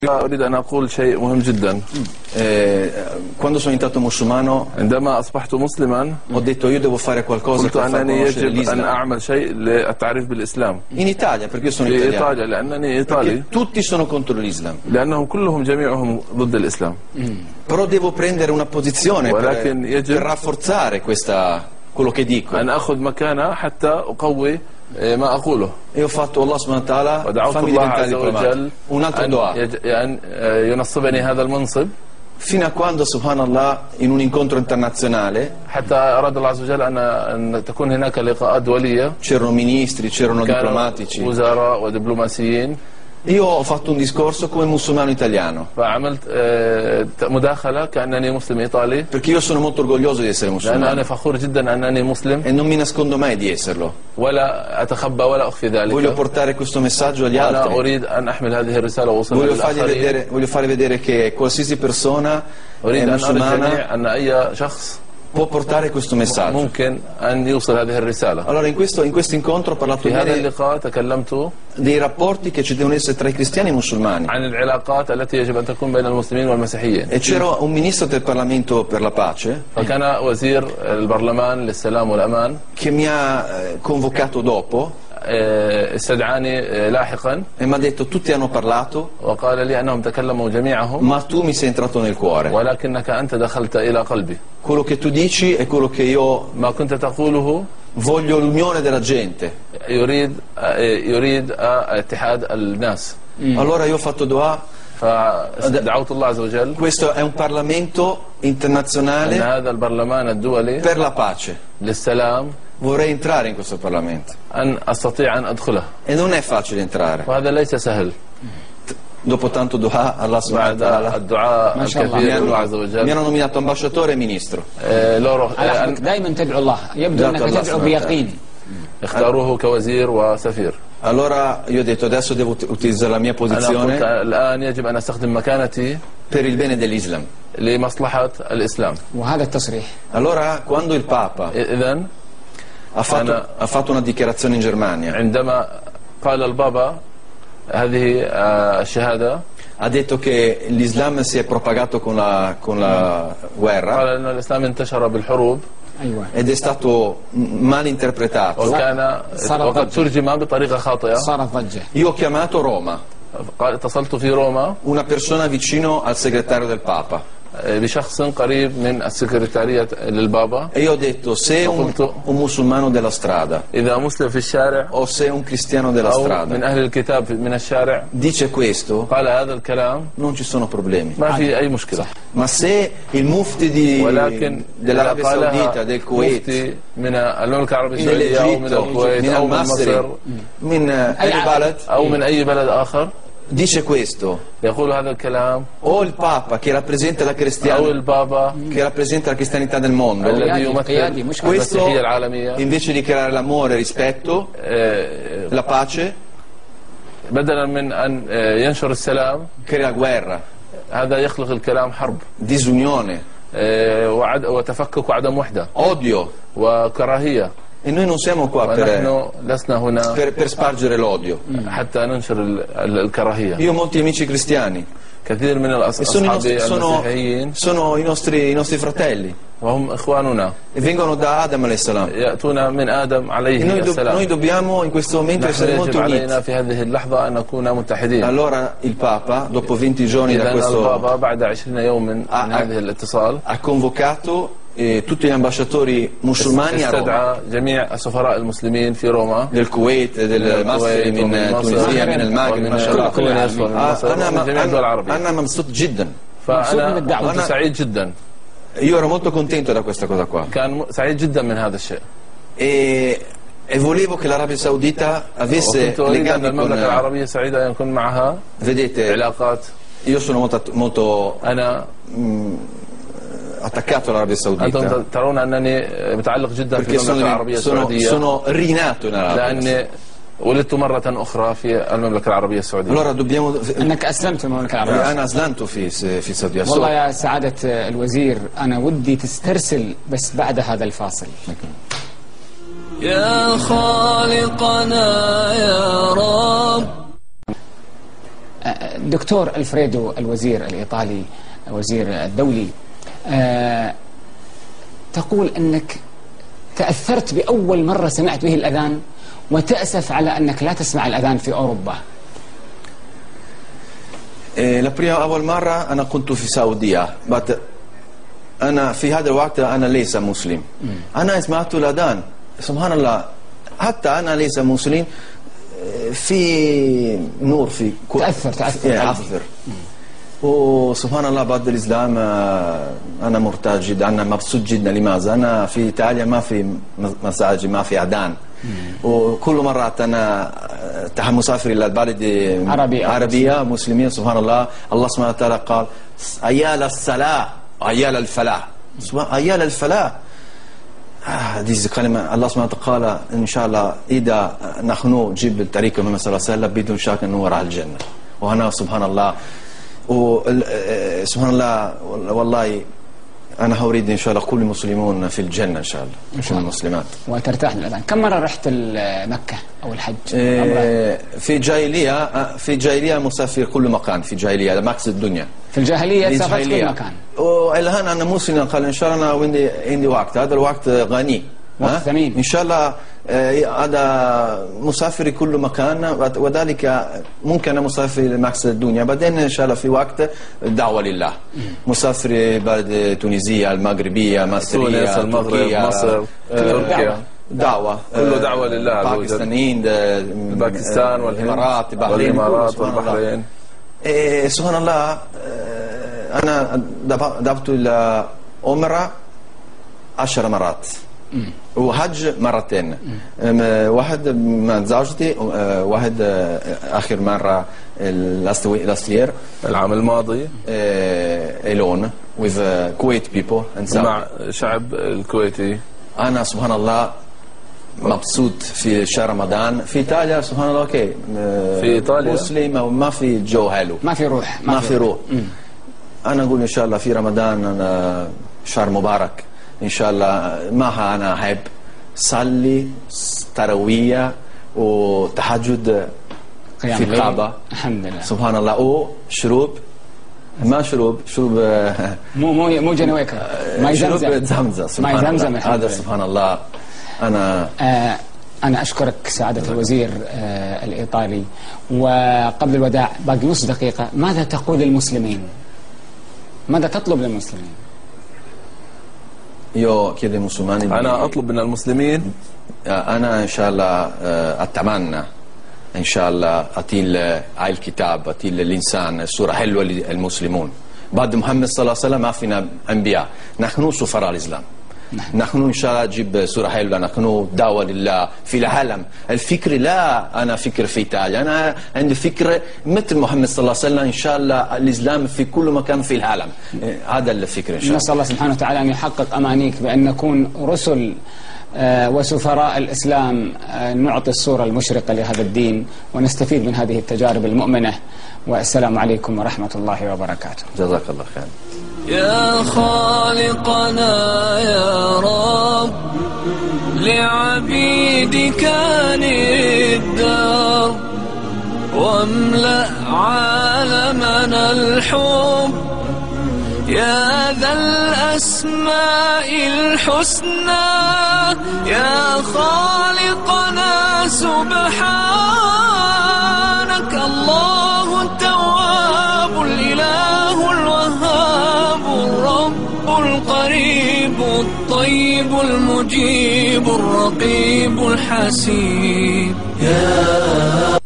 أريد أن أقول شيء مهم جدا Eh, quando sono diventato musulmano عندما أصبحت مسلما ho detto io devo fare qualcosa قلت per far أنني conoscere يجب أن l'Islam. أعمل شيء للتعريف بالإسلام In Italia, perché io sono في italiano. إيطاليا لأنني إيطالي Perché tutti sono contro l'Islam. لأنهم كلهم جميعهم ضد الإسلام Però devo prendere una posizione per, ولكن يجب- per rafforzare questa, quello che dico. أن أخذ مكانه حتى أقوي eh, ما أقوله E Allah subhanahu wa ta'ala ودعوت الله عز وجل أن, أن eh, ينصبني هذا المنصب Fino a quando, subhanallah, in un incontro internazionale حتى أراد الله عز وجل أن, أن تكون هناك لقاءات دولية c'erano ministri, c'erano diplomatici. وزراء ودبلوماسيين Io ho fatto un discorso come musulmano italiano. فعملت آه، مداخلة كأنني مسلم إيطالي Perché io sono molto orgoglioso di essere لأن أنا musulmano. فخور جدا أنني مسلم E non mi nascondo mai di esserlo. ولا أتخبى ولا أخفي Voglio ذلك portare questo messaggio agli أنا altri. أريد أن أحمل هذه الرسالة وأوصلها Voglio fargli للآخرين vedere, voglio fargli vedere che qualsiasi persona أريد è أن أرى musulmana الجميع أن أي شخص può portare questo messaggio. ممكن أن يوصل هذه الرسالة Allora in questo, in questo incontro ho parlato في هذا bene اللقاء تكلمت dei rapporti che ci devono essere tra i cristiani e i musulmani. عن العلاقات التي يجب أن تكون بين المسلمين والمسيحيين E c'era un ministro del Parlamento per la pace فكان وزير البرلمان للسلام والأمان che mi ha eh, convocato dopo آه، استدعاني آه، لاحقا e mi ha detto tutti hanno parlato وقال لي أنهم تكلموا جميعهم ma tu mi sei entrato nel cuore. ولكنك أنت دخلت إلى قلبي Quello che tu dici è quello che io ما كنت تقوله voglio l'unione della gente. يريد آه، يريد آه، اتحاد الناس Allora io ho fatto dua, فدعوت الله عز وجل questo è un Parlamento أن internazionale هذا البرلمان الدولي per la pace. للسلام Vorrei entrare in questo Parlamento أن أستطيع أن أدخله e non è facile entrare. وهذا ليس سهل Dopo tanto dua, Allah subhanahu بعد wa ta'ala الدعاء mi الكثير عز mi وجل hanno nominato ambasciatore e ministro. آه، آه، أن دائما تدعو الله يبدو أنك تدعو بيقين اختاروه كوزير وسفير Allora io ho detto adesso devo ut- utilizzare la mia posizione الآن يجب أن أستخدم مكانتي per il bene dell'Islam. لمصلحة الإسلام وهذا التصريح Allora quando il Papa إذن ha fatto, ha fatto una dichiarazione in Germania. Ha detto che l'Islam si è propagato con la, con la guerra. ed è stato mal interpretato. Io ho chiamato Roma. Una persona vicino al segretario del Papa. بشخص قريب من السكرتارية للبابا e io ho detto se un, un musulmano della strada إذا مسلم في الشارع o se un cristiano della أو من strada أهل الكتاب من الشارع dice questo, قال هذا الكلام non ci sono problemi. ما في أي مشكلة Ma se il mufti di, ولكن dell'Arabia إذا قالها Saudita, del Kuwait, مفتي من المملكة العربية من السعودية أو من الكويت من أو من مصر من أي. بلد أو من أي بلد آخر dice questo يقول هذا الكلام o il Papa che rappresenta la, أو cristiana, البابا che rappresenta la cristianità del mondo الذي قيادي- يمثل قيادي، مش questo المسيحية العالمية invece di creare l'amore, il rispetto, آه، la pace بدلا من أن آه، ينشر السلام crea guerra, هذا يخلق الكلام حرب disunione, آه، وعد وتفكك وعدم وحدة odio وكراهية e noi non siamo qua per, ونحن لسنا هنا per, per spargere l'odio. حتى ننشر ال- ال- الكراهية Io ho molti amici cristiani كثير من الأص- e sono, i أصحابي nostri, sono, المسيحيين sono i, nostri, i nostri fratelli وهم إخواننا e vengono da Adam a.s. يأتون من آدم E عليه noi, do- السلام noi dobbiamo in questo momento نحن essere molto يجب علينا uniti. في هذه اللحظة أن نكون متحدين Allora il Papa, dopo 20 giorni da إذا questo, البابا بعد 20 يوم من آه، من آه. هذه الاتصال ha convocato eh, tutti gli ambasciatori musulmani a Roma, جميع السفراء المسلمين في روما. del Kuwait, del Masri, الكويت من تونسيا, من المغرب. تونس ومن آه، مصر. أنا ومن جميع الدول أنا العربية. أنا مبسوط جدا. من الدعوة. كنت أنا- سعيد جدا. Io ero molto contento da questa cosa qua. كان سعيد جدا من هذا الشيء. E, e volevo che l'Arabia Saudita avesse legami con... العربية السعيدة أن يكون معها. Vedete, علاقات. io sono molto, molto أنا attaccato all'Arabia Saudita ترون أنني متعلق جدا في perché المملكة sono, العربية sono, السعودية. sono rinato in Arabia. لأني ولدت مرة أخرى في المملكة العربية السعودية. Allora dobbiamo... أنك أسلمت في المملكة العربية. أنا أسلمت في في السعودية. والله يا سعادة الوزير أنا ودي تسترسل بس بعد هذا الفاصل. يا خالقنا يا رب. دكتور ألفريدو الوزير الإيطالي وزير الدولي تقول أنك تأثرت بأول مرة سمعت به الأذان وتأسف على أنك لا تسمع الأذان في أوروبا. إيه، prima أول مرة أنا كنت في السعودية but أنا في هذا الوقت أنا ليس مسلم. أنا سمعت الأذان. سبحان الله حتى أنا ليس مسلم إيه، في نور في كو- تأثر- تأثر إيه، وسبحان الله بعد الإسلام آه، أنا مرتاح جدا أنا مبسوط جدا. لماذا؟ أنا في إيطاليا ما في مساجد ما في أذان. وكل مرة أنا آه، مسافر إلى البلد عربية. عربية مسلمين سبحان الله. الله سبحانه وتعالى قال أيال الصلاة أيال الفلاح. سبحان أيال الفلاح. آه، هذه كلمة الله سبحانه وتعالى قال إن شاء الله إذا نحن جيب الطريق محمد صلى الله عليه وسلم بدون شك نور على الجنة. وهنا سبحان الله وال- آه، سبحان الله وال- والله أنا أريد إن شاء الله كل المسلمون في الجنة إن شاء الله إن شاء كل الله. المسلمات. وترتاح للأذان. كم مرة رحت مكة أو الحج. آه، في جاهلية آه، في جاهلية مسافر كل مكان في جاهلية مقصد الدنيا. في الجاهلية سافرت كل الجاهلية. مكان. والآن أنا مسلم قال إن شاء الله أنا عندي وقت. هذا الوقت غني. ثمين. إن شاء الله آه، هذا مسافر كل مكان وذلك ممكن أنا مسافر لمقصد الدنيا. بعدين إن شاء الله في وقت دعوة لله. مسافر بلد تونسية المغربية مصرية تونس المغرب تركيا، مصر آه، تركيا دعوة. كله آه، دعوة لله. باكستان آه، باكستان آه، والهند. الإمارات البحرين والإمارات. والبحرين. إيه سبحان الله آه، أنا ذهب- ذهبت إلى عمرة عشر مرات. وحج مرتين. واحد مع زوجتي واحد آه، آخر مرة last year العام الماضي. alone with uh, Kuwait people and so مع شعب الكويتي. أنا سبحان الله مبسوط في شهر رمضان. في إيطاليا سبحان الله okay. آه، في إيطاليا؟ مسلم وما في جو حلو. ما في روح ما في روح. أنا أقول إن شاء الله في رمضان أنا شهر مبارك. ان شاء الله معها أنا أحب صلي تروية وتهجد قيام في. الكعبة. الحمد لله. سبحان الله. وشروب ما شروب؟ شروب آه، مو مو مو جنويكا. ماي شروب زمزم. زمزم سبحان ماي زمزم الله هذا. سبحان الله. أنا آه، أنا أشكرك سعادة الوزير آه، الإيطالي. وقبل الوداع باقي نص دقيقة ماذا تقول للمسلمين؟ ماذا تطلب للمسلمين؟ Io chiedo ai musulmani أنا أطلب من المسلمين. أنا إن شاء الله آه، أتمنى إن شاء الله أتيل آه، على الكتاب أتيل الإنسان صورة حلوة للمسلمون. بعد محمد صلى الله عليه وسلم ما فينا أنبياء. نحن سفراء الإسلام. نحن. إن شاء الله نجيب صورة حلوة نحن دعوة لله في العالم. الفكر لا أنا فكر في إيطاليا. أنا عندي فكر مثل محمد صلى الله عليه وسلم إن شاء الله الإسلام في كل مكان في العالم. هذا الفكر إن شاء الله. نسأل الله سبحانه وتعالى أن يحقق أمانيك بأن نكون رسل وسفراء الإسلام آه، نعطي الصورة المشرقة لهذا الدين ونستفيد من هذه التجارب المؤمنة. والسلام عليكم ورحمة الله وبركاته. جزاك الله خير يا خالقنا يا رب لعبيدك الدار واملأ عالمنا الحب. يا ذا الأسماء الحسنى يا خالقنا سبحانك الله التواب الإله الوهاب الرب القريب الطيب المجيب الرقيب الحسيب. يا